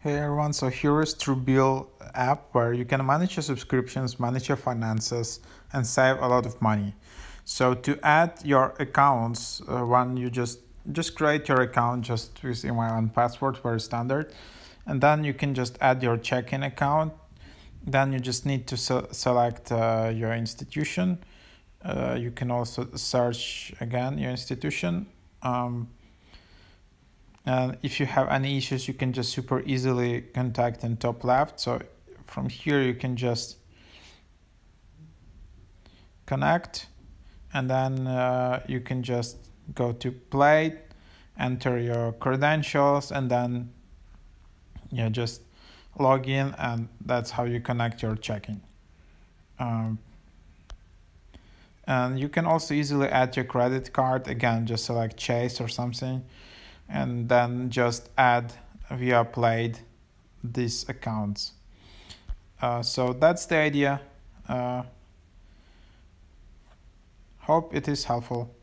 Hey everyone, so here is Truebill app where you can manage your subscriptions, manage your finances, and save a lot of money. So to add your accounts, uh, one you just just create your account just with email and password, very standard, and then you can just add your checking account. Then you just need to se- select uh, your institution. Uh, you can also search again your institution. Um, and if you have any issues, you can just super easily contact in top left. So from here, you can just connect and then uh, you can just go to Plaid, enter your credentials and then you know, just log in and that's how you connect your checking. Um, and you can also easily add your credit card again just select chase or something and then just add via Plaid these accounts. Uh, so that's the idea. Uh, hope it is helpful.